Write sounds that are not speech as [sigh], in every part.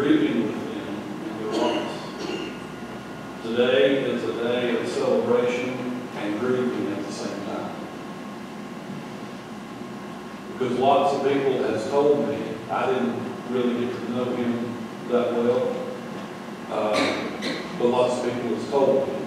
grieving with them and their loss. Today is a day of celebration and grieving at the same time. Because lots of people has told me I didn't really get to know him that well, uh, but lots of people has told me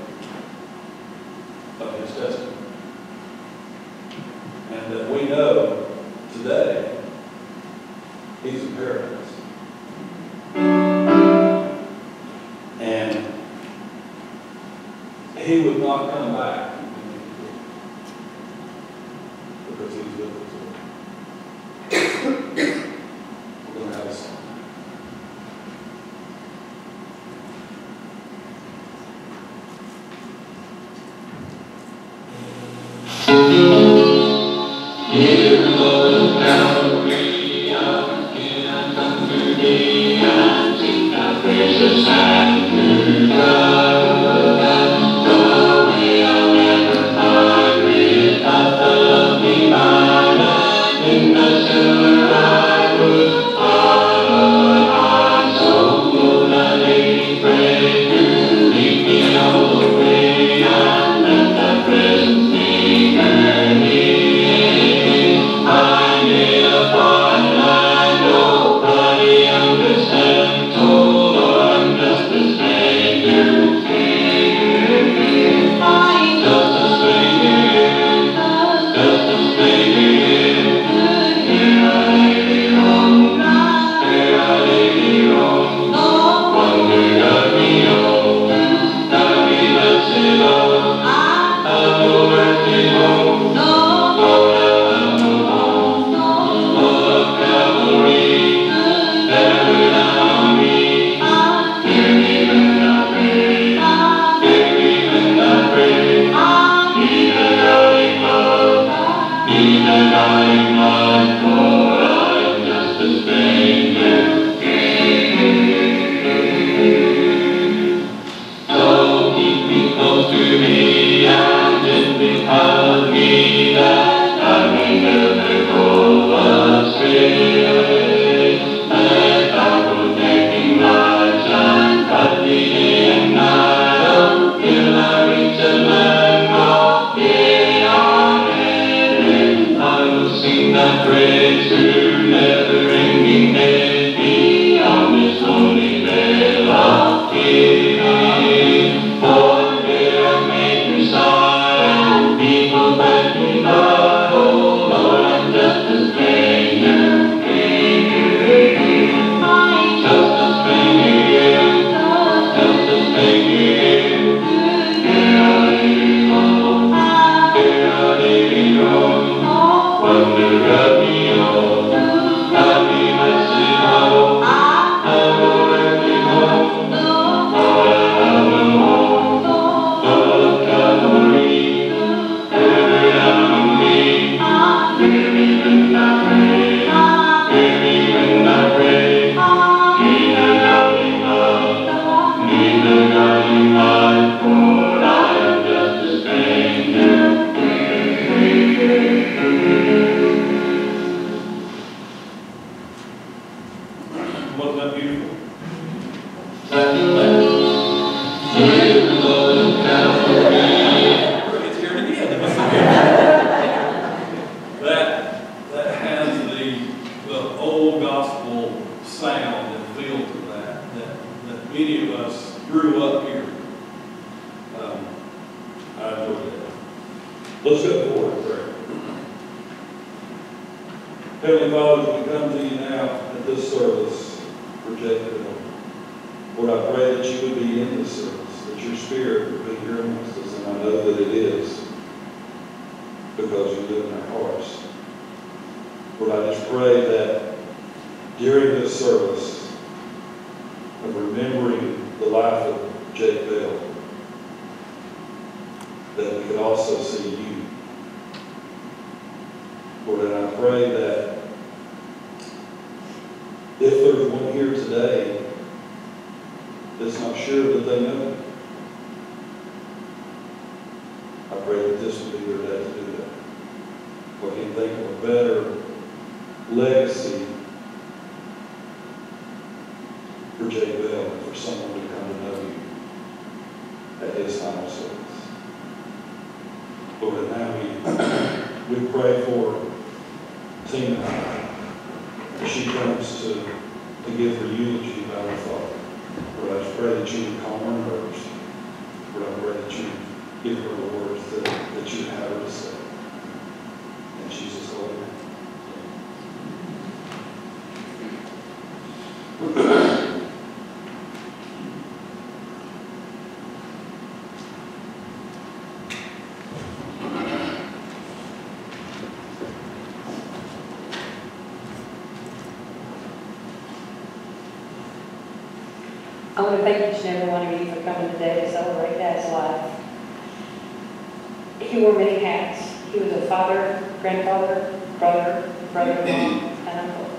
that's not sure that they know. I pray that this will be their day to do that. What can think of a better legacy for Jay Bell for someone to come to know you at his final service? Lord, now we, we pray for Tina. I want to thank each and every one of you for coming today to celebrate Dad's life. He wore many hats. He was a father, grandfather, brother, brother-in-law, and uncle.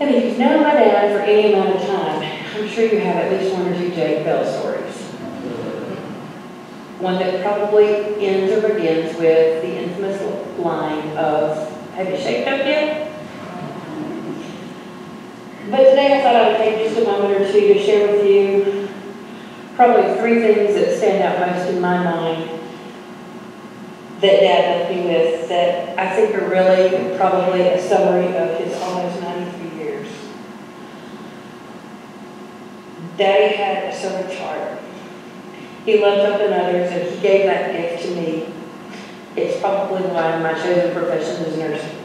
And if you've known my dad for any amount of time, I'm sure you have at least one or two Jake Bell stories. One that probably ends or begins with the infamous line of, have you shaped up yet? Today I thought I would take just a moment or two to share with you probably three things that stand out most in my mind that Dad left me with that I think are really probably a summary of his almost 93 years. Daddy had a servant's heart. He loved helping others and he gave that gift to me. It's probably why my chosen profession is nursing.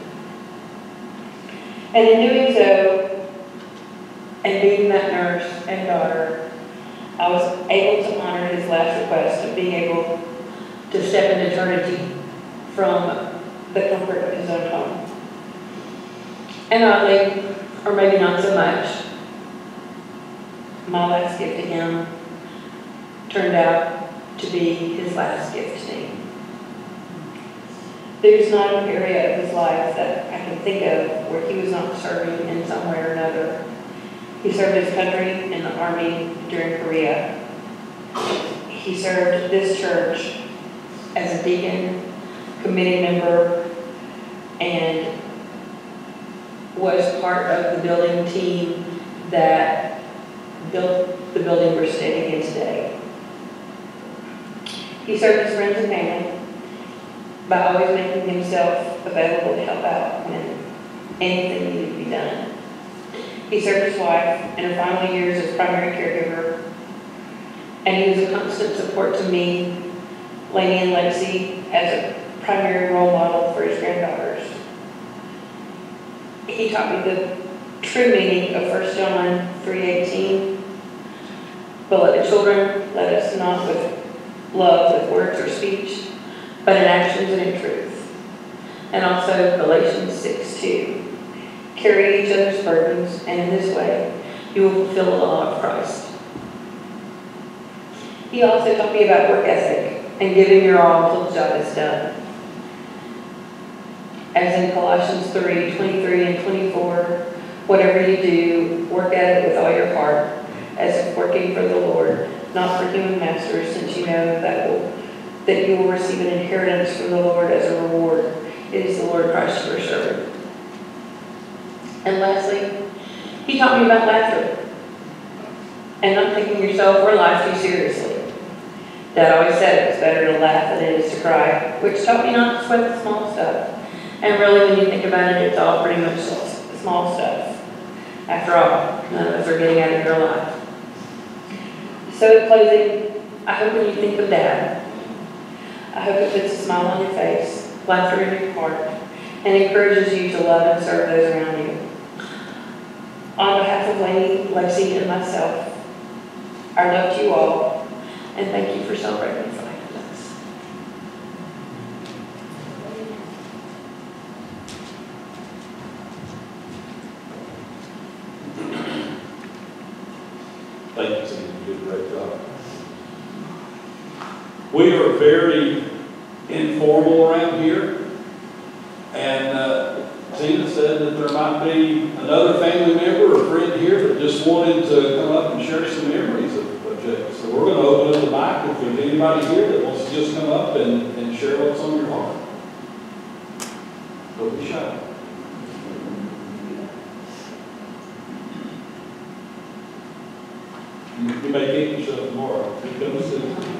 And in doing so, and being that nurse and daughter, I was able to honor his last request of being able to step into eternity from the comfort of his own home. And oddly, or maybe not so much, my last gift to him turned out to be his last gift to me. There's not an area of his life that I can think of where he was not serving in some way or another. He served his country in the army during Korea. He served this church as a deacon, committee member, and was part of the building team that built the building we're standing in today. He served his friends and family by always making himself available to help out when anything needed to be done. He served his wife in her final years as primary caregiver, and he was a constant support to me, Lainey and Lexi, as a primary role model for his granddaughters. He taught me the true meaning of 1 John 3.18. Beloved children, let us not with love with words or speech, but in actions and in truth. And also Galatians 6.2. Carry each other's burdens, and in this way, you will fulfill the law of Christ. He also taught me about work ethic and giving your all until the job is done. As in Colossians 3 23 and 24, whatever you do, work at it with all your heart, as working for the Lord, not for human masters, since you know that, will, that you will receive an inheritance from the Lord as a reward. It is the Lord Christ your servant. And lastly, he taught me about laughter and not taking yourself or life too seriously. Dad always said it was better to laugh than it is to cry, which taught me not to sweat the small stuff. And really, when you think about it, it's all pretty much small stuff. After all, none of us are getting out of your life. So in closing, I hope when you think of Dad, I hope it puts a smile on your face, laughter in your heart, and encourages you to love and serve those around you. On behalf of Lainey, Lexi, and myself, I love you all, and thank you for celebrating with us. Thank you, Tina. You did a great job. We are very informal around here. And uh, Tina said that there might be another family member or friend here that just wanted to come up and share some memories of, of Jake. So we're going to open up the mic if there's anybody here that wants to just come up and, and share what's on your heart. Don't be shy. You may get yourself tomorrow. Come and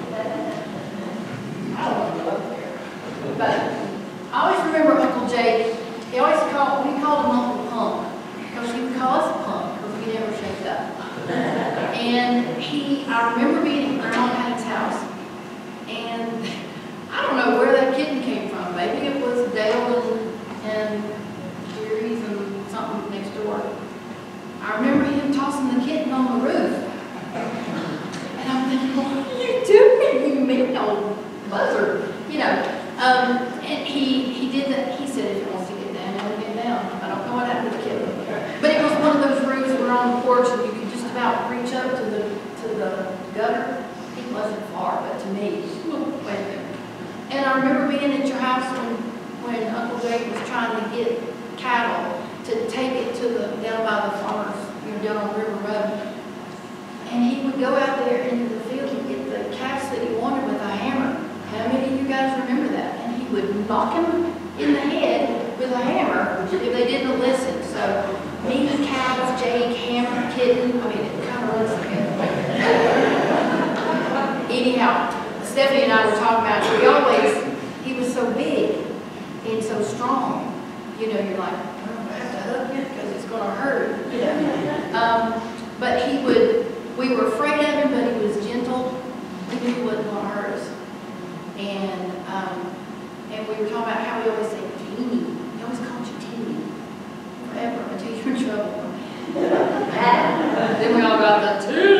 knock him in the head with a hammer if they didn't listen. So me, cats, Jake, hammer, kitten, I mean, it kind of runs together. [laughs] Anyhow, Stephanie and I were talking about it. We always, he was so big and so strong. You know, you're like, oh, I have to hug him because it's going to hurt, you know. Um, but he would, we were afraid of him, but he was gentle. He knew he wouldn't hurt us. And um, and we were talking about how we always say Jeannie. He always called you Teeny. Forever, until you're in trouble. [laughs] then we all got the two.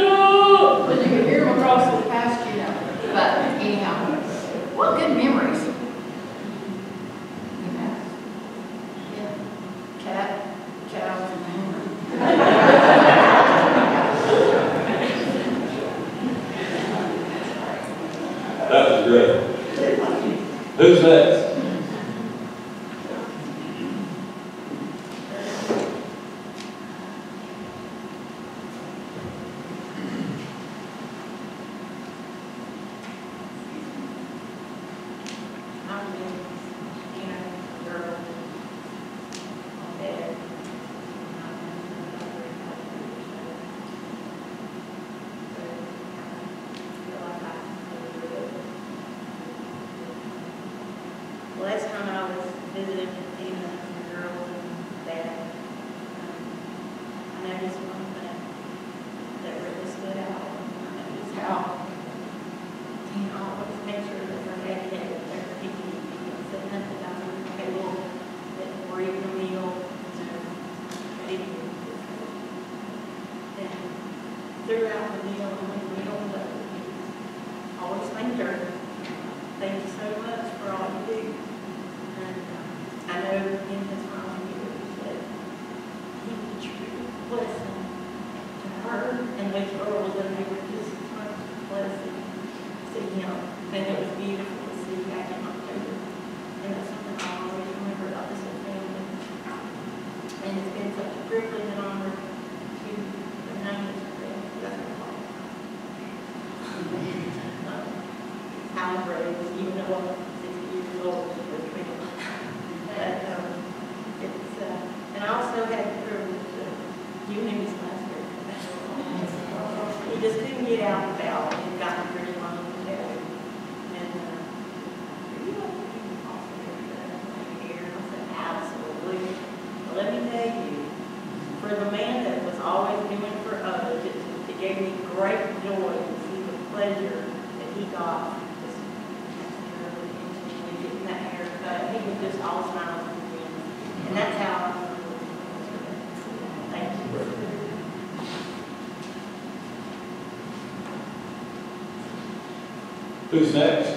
Who's next?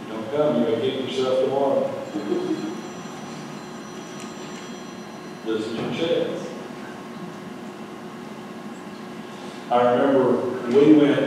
You don't come, you may get yourself tomorrow. Listen your chance. I remember we went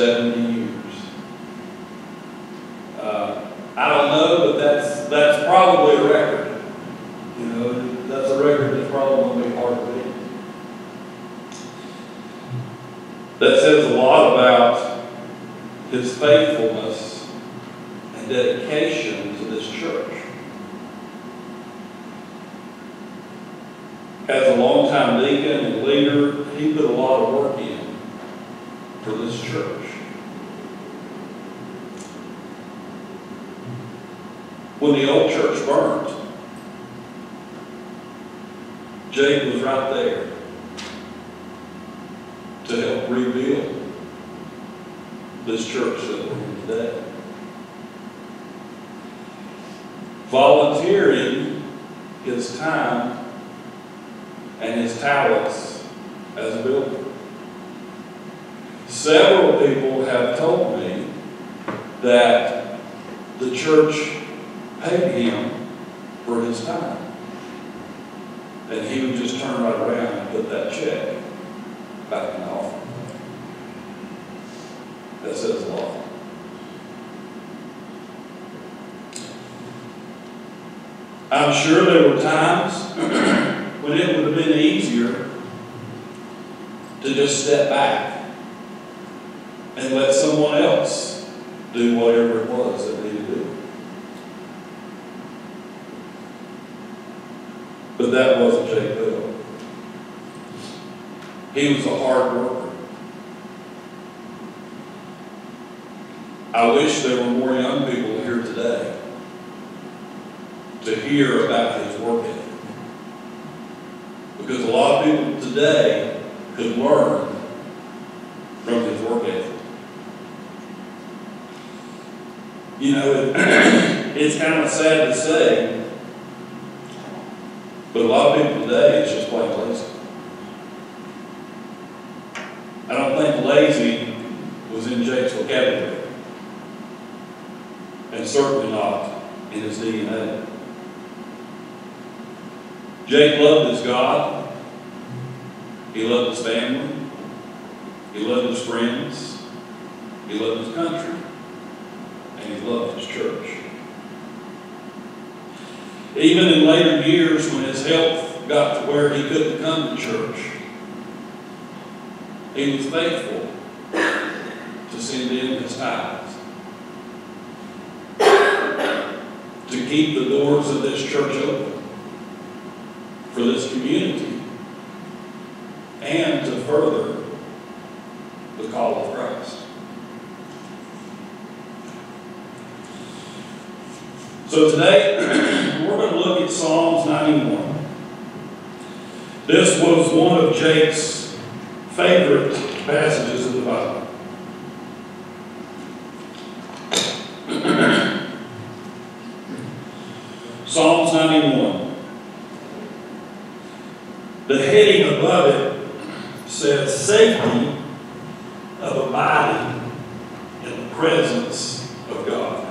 70 years. Uh, I don't know, but that's, that's probably a record. You know, that's a record that's probably going to be hard to beat. That says a lot about his faithfulness. Right there to help rebuild this church that we're in today. Volunteering his time and his talents as a builder. Several people have told me that the church paid him for his time. And he would just turn right around and put that check back in the offering. That says a lot. I'm sure there were times when it would have been easier to just step back and let someone else do whatever it was that needed to do. But that wasn't Jake Bell. He was a hard worker. I wish there were more young people here today to hear about his work ethic. Because a lot of people today could learn from his work ethic. You know, it, [clears throat] it's kind of sad to say, but a lot of people today is just plain lazy. I don't think lazy was in Jake's vocabulary. And certainly not in his DNA. Jake loved his God. He loved his family. He loved his friends. He loved his country. And he loved his church. Even in later years when his health got to where he couldn't come to church, he was faithful to send in his tithes. To keep the doors of this church open for this community and to further the call of Christ. So today, [clears throat] we're going to look at Psalms 91. This was one of Jake's favorite passages of the Bible. [clears throat] Psalms 91. The heading above it says safety of abiding in the presence of God.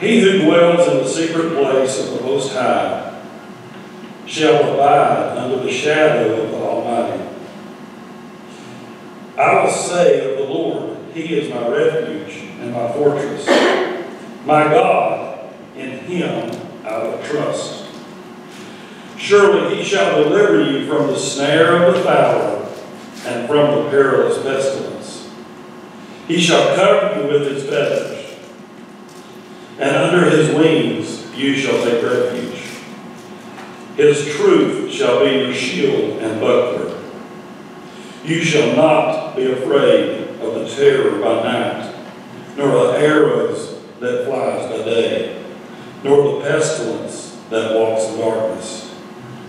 He who dwells in the secret place of the Most High shall abide under the shadow of the Almighty. I will say of the Lord, He is my refuge and my fortress. My God, in Him I will trust. Surely He shall deliver you from the snare of the fowler and from the perilous pestilence. He shall cover you with His feathers and under his wings you shall take refuge. His truth shall be your shield and buckler. You shall not be afraid of the terror by night, nor the arrows that flies by day, nor the pestilence that walks in darkness,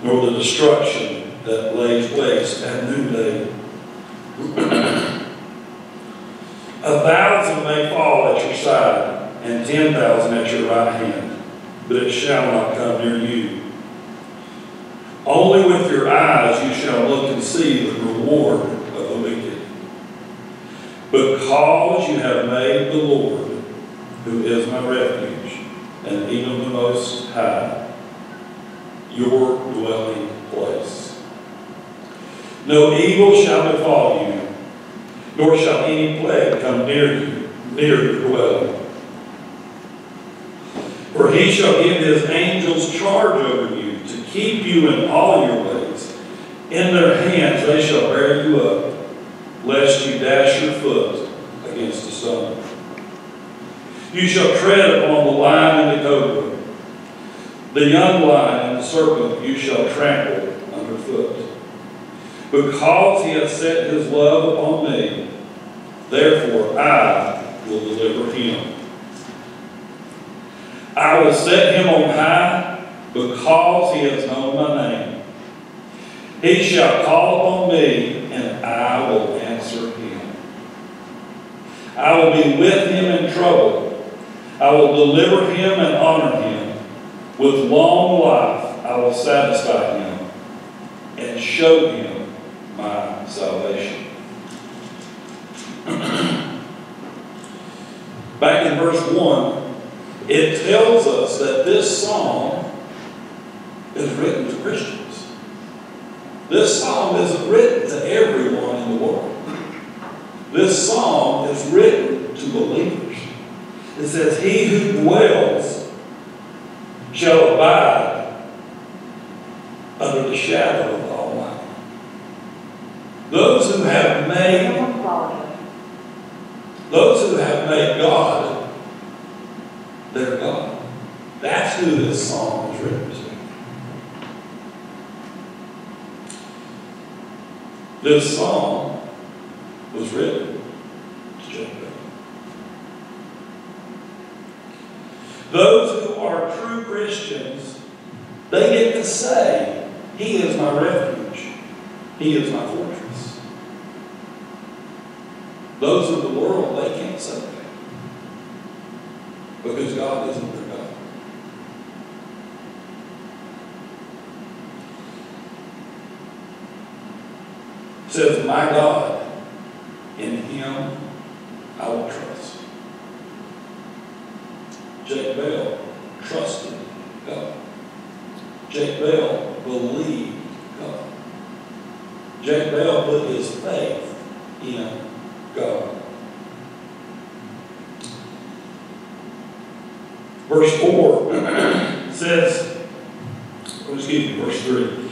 nor the destruction that lays waste at noonday. [clears throat] A thousand may fall at your side and ten thousand at your right hand, but it shall not come near you. Only with your eyes you shall look and see the reward of the wicked. Because you have made the Lord, who is my refuge, and even the Most High, your dwelling place. No evil shall befall you, nor shall any plague come near you, near your dwelling. For he shall give his angels charge over you to keep you in all your ways. In their hands they shall bear you up, lest you dash your foot against a stone. You shall tread upon the lion and the cobra. The young lion and the serpent you shall trample underfoot. Because he has set his love upon me, therefore I will deliver him. I will set him on high because he has known my name. He shall call upon me, and I will answer him. I will be with him in trouble. I will deliver him and honor him. With long life I will satisfy him and show him my salvation. [clears throat] Back in verse 1, it tells us that this psalm is written to Christians. This psalm isn't written to everyone in the world. This psalm is written to believers. It says, He who dwells shall abide under the shadow of the Almighty. Those who have made those who have made God their God. That's who this song is written to. This song was written to Jacob. Those who are true Christians, they get to say, He is my refuge. He is my fortress. Those of the world, they can't say that. Because God isn't their God. Says, My God, in Him I will trust. Jake Bell trusted God. Jake Bell believed God. Jake Bell put his faith in God. Verse 4 says, oh, excuse me, verse 3.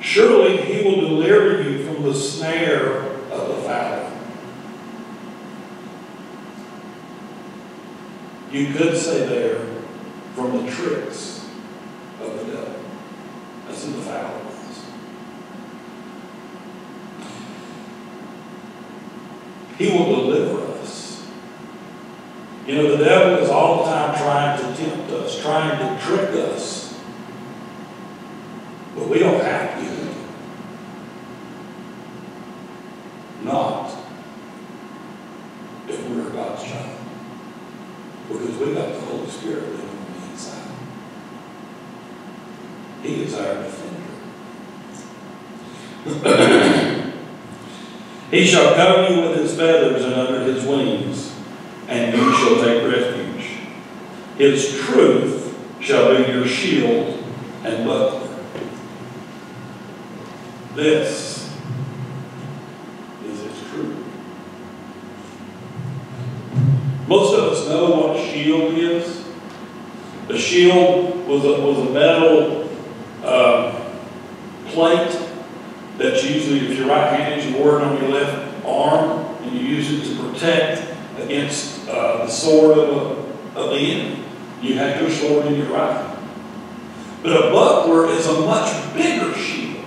Surely he will deliver you from the snare of the fowler. You could say there, the tricks of the devil. That's in the fowler ones. He will deliver us. You know, the devil is all the time trying to tempt us, trying to trick us. But we don't have to. Not if we're God's child. Because we got the Holy Spirit living on the inside. He is our defender. He shall cover you with his feathers and under his wings, and you shall take refuge. His truth shall be your shield and buckler. This is his truth. Most of us know what a shield is. A shield was a, was a metal uh, plate that's usually, if you're right-handed, you wear it on your left arm, and you use it to protect against uh, the sword of, a, of the enemy. You have your sword in your right hand. But a buckler is a much bigger shield.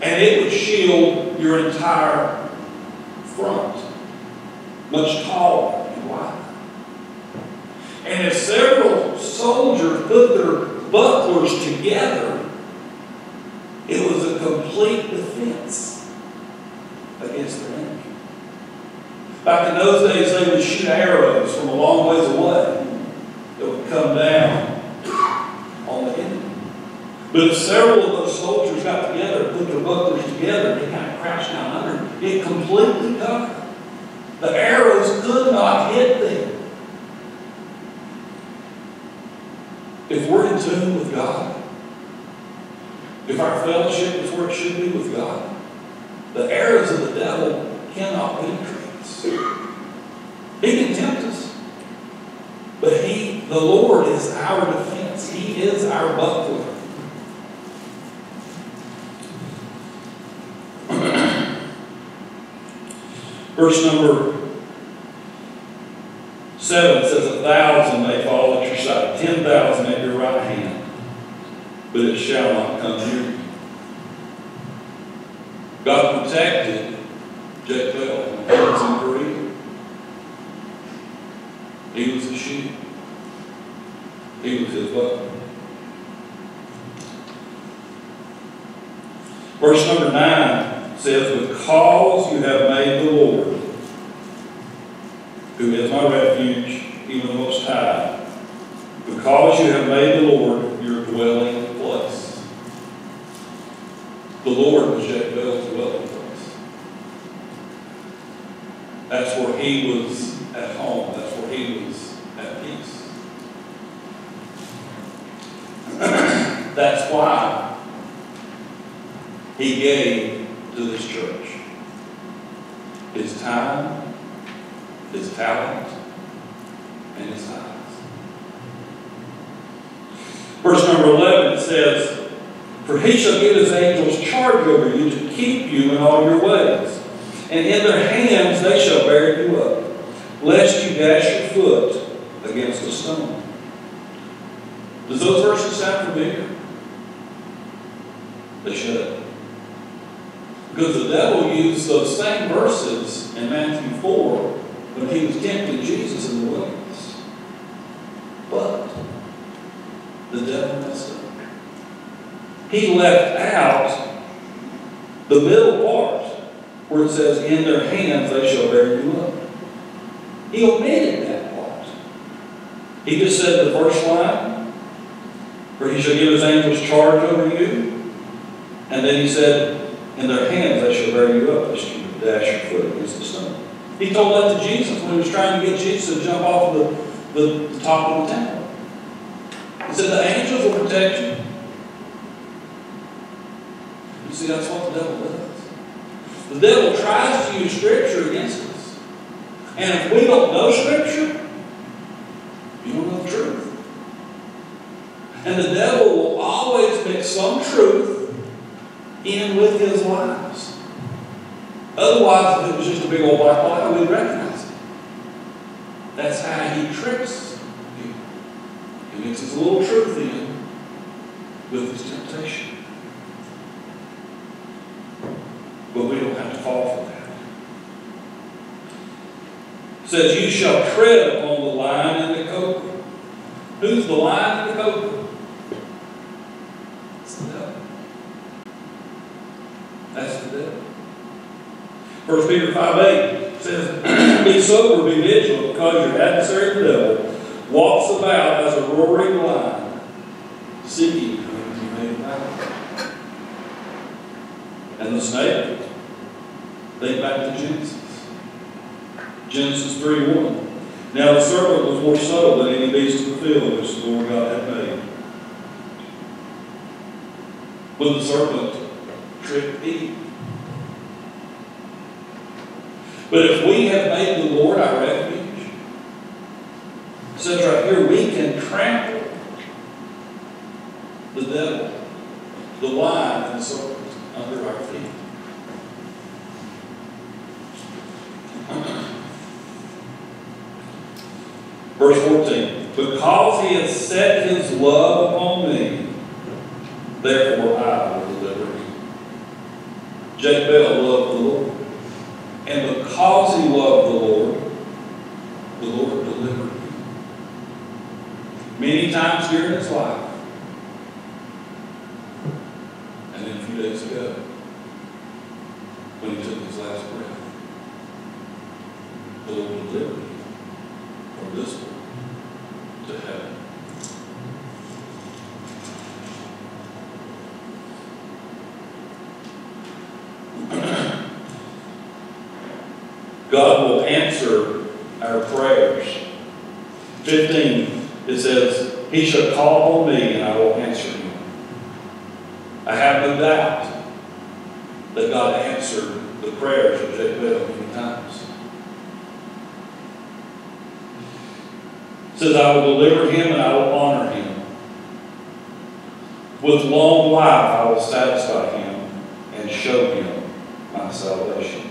And it would shield your entire front, much taller and wider. And if several soldiers put their bucklers together, it was a complete defense against their enemy. Back in those days, they would shoot arrows from a long ways away that would come down on the enemy. But if several of those soldiers got together, put their bucklers together, they kind of crouched down under, it completely covered. The arrows could not hit them. If we're in tune with God, if our fellowship where it should be with God, the arrows of the devil cannot penetrate us. He can tempt us. But he, the Lord, is our defense. He is our buckler. [clears throat] Verse number seven says, A thousand may fall at your side, ten thousand at your right hand, but it shall not come near you. God protected Bell when he was in. He was the shield. He was his buckler. Verse number nine says, Because you have made the Lord, who is my refuge, even the Most High, because you have made the Lord your dwelling place. The Lord was Jacob Bell's dwelling place. That's where he was at home. That's where he was at peace. [clears throat] That's why he gave to this church his time, his talent, and his eyes. Verse number 11 says, For he shall give his angels charge over you to keep you in all your ways. And in their hands they shall bear you up, lest you dash your foot against a stone. Does those verses sound familiar? They should. Because the devil used those same verses in Matthew 4 when he was tempting Jesus in the wilderness. But the devil messed up. He left out the middle part where it says, In their hands they shall bear you up. He omitted that part. He just said the first line, For he shall give his angels charge over you. And then he said, In their hands they shall bear you up, lest you dash your foot against the stone. He told that to Jesus when he was trying to get Jesus to jump off the, the, the top of the temple. He said, The angels will protect you. You see, that's what the devil does. The devil tries to use Scripture against us. And if we don't know Scripture, you don't know the truth. And the devil will always mix some truth in with his lies. Otherwise, if it was just a big old black lie, we'd recognize it. That's how he tricks people. He mixes a little truth in with his temptation. But we don't have to fall for that. It says, You shall tread upon the lion and the cobra. Who's the lion and the cobra? It's the devil. That's the devil. First Peter 5 8 says, [clears throat] Be sober, be vigilant, because your adversary the devil walks about as a roaring lion, seeking whom he may devour. And the snake, think back to Genesis. Genesis 3 1. Now the serpent was more subtle than any beast of the field which the Lord God had made. When the serpent tricked Eve. But if we have made the Lord our refuge, it says right here, we can trample the devil, the lion, and the serpent under our feet. Verse 14, because he has set his love upon me, therefore I will deliver him. Jacob loved the Lord. And because he loved the Lord, the Lord delivered him. Many times during his life. And then a few days ago, when he took his last breath, the Lord delivered him from this world to heaven. God will answer our prayers. 15, it says, He shall call on me and I will answer him. I have no doubt that God answered the prayers of Jacob many times. Says, I will deliver him and I will honor him. With long life I will satisfy him and show him my salvation.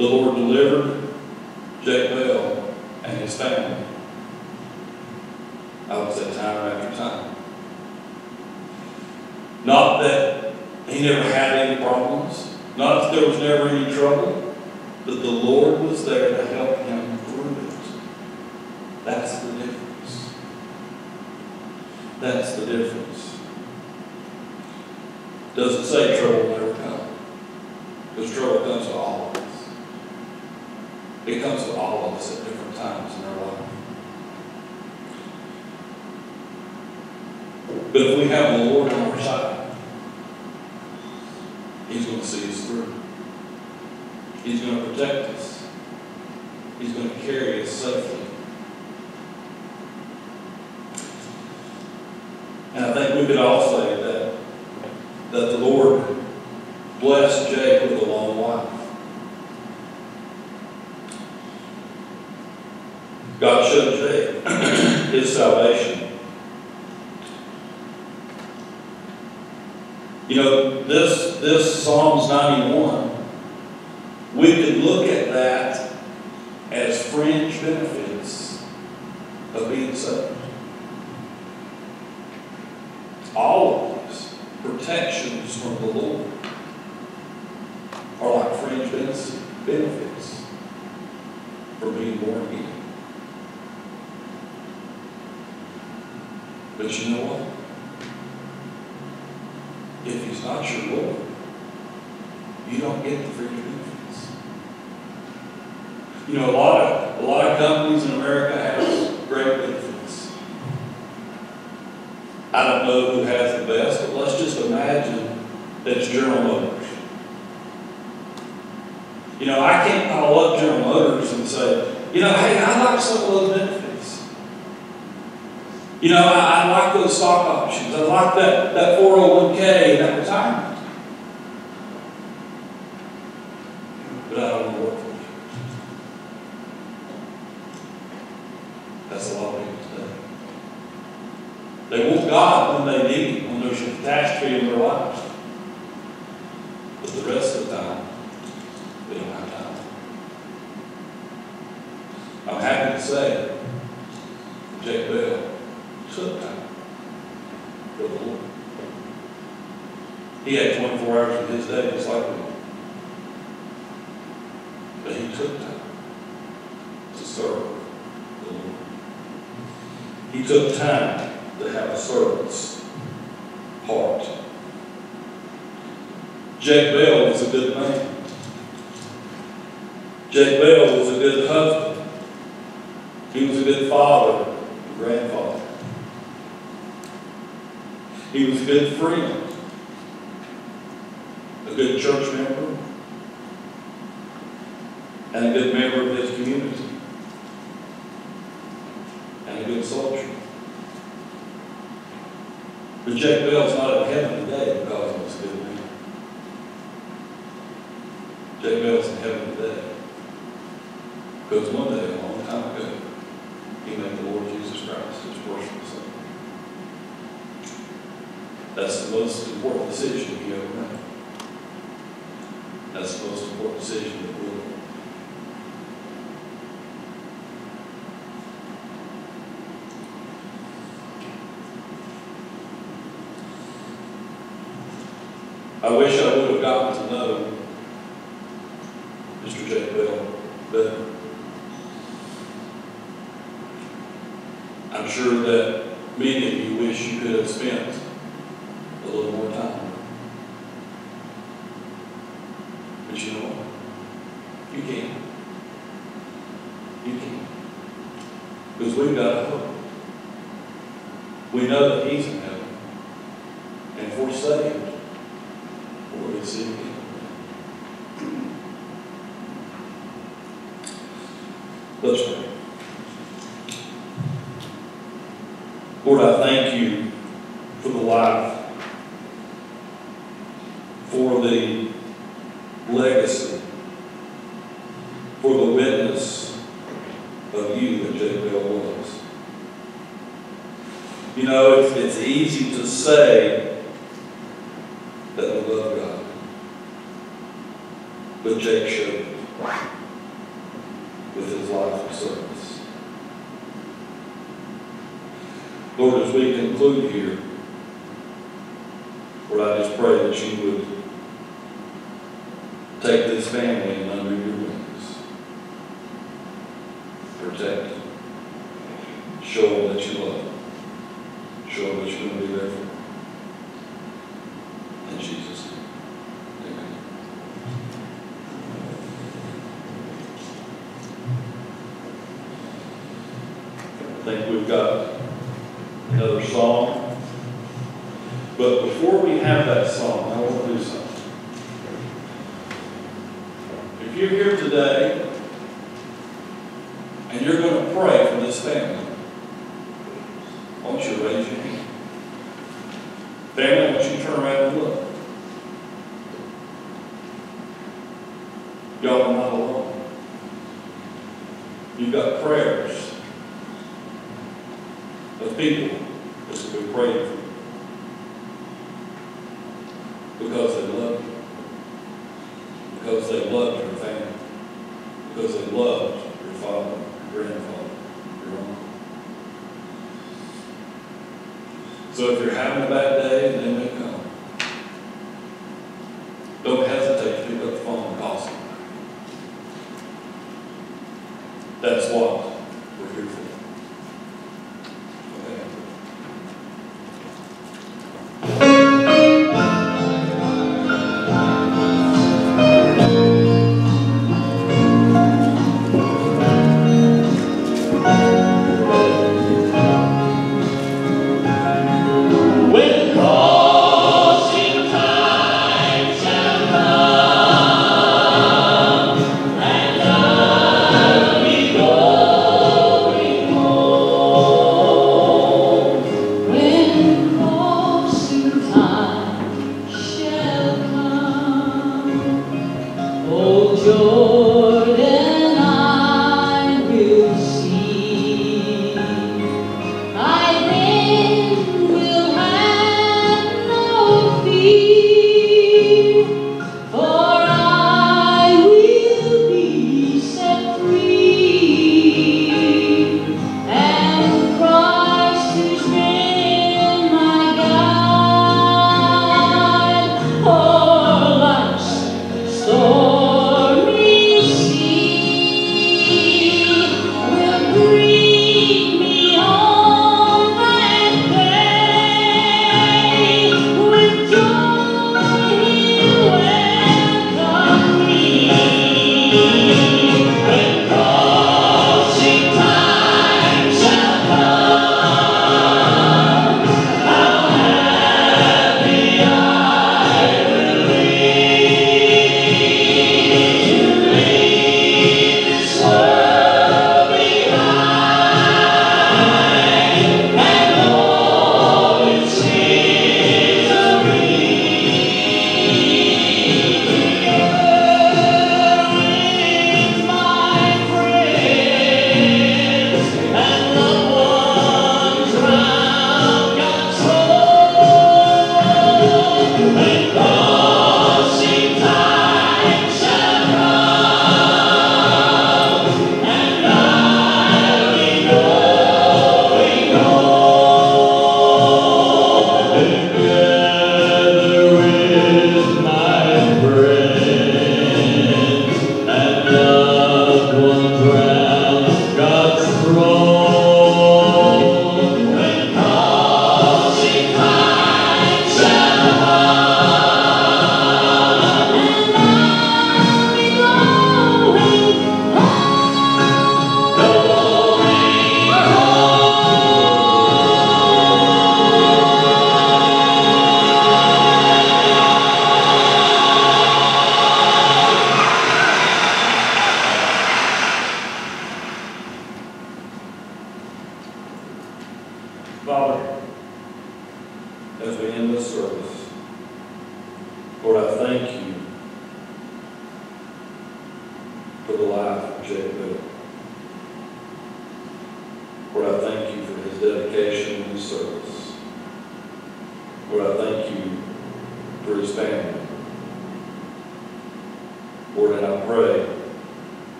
The Lord delivered Jacob and his family. I would say time after time. Not that he never had any problems, not that there was never any trouble, but the Lord was there to help him through it. That's the difference. That's the difference. Doesn't say trouble never come. Because trouble comes to all of us. It comes to all of us at different times in our life. But if we have the Lord on our side, He's going to see us through. He's going to protect us. He's going to carry us safely. And I think we could all say that, that the Lord blessed Jake with a long life. God showed Jake his salvation. You know, this, this Psalms 91, we could look at that as fringe benefits of being saved. All of these protections from the Lord are like fringe benefits for being born again. But you know what? If he's not your Lord, you don't get the fringe benefits. You know, a lot of a lot of companies in America have great benefits. I don't know who has the best, but let's just imagine that it's General Motors. You know, I can't call up General Motors and say, you know, hey, I like some of those benefits. You know, I, I like those stock options. I like that, that 401k and that retirement. But I don't want to work for you. That's a lot of people today. They want God when they need Him, when there's a catastrophe in their lives. But the rest of the time, they don't have time. I'm happy to say, Jake Bell took time for the Lord. He had 24 hours of his day, just like we. But he took time to serve the Lord. He took time to have a servant's heart. Jake Bell was a good man. Jake Bell was a good husband. He was a good father, grandfather. He was a good friend, a good church member, and a good member of his community, and a good soldier. But Jack Bell's not in heaven today because of his good man. Jack Bell's in heaven today because one day important decision we ever made. That's the most important decision that we'll make. I wish I would have gotten to know Mr. J. Bell better. I'm sure that many of you wish you could have spent Show them that you love them. Show them that you're going to be there for them. In Jesus' name. Amen. I think we've got another song. But before we have that song,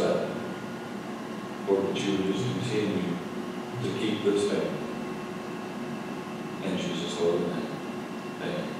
up? Or would you just continue to keep this thing? In Jesus' holy name. Amen.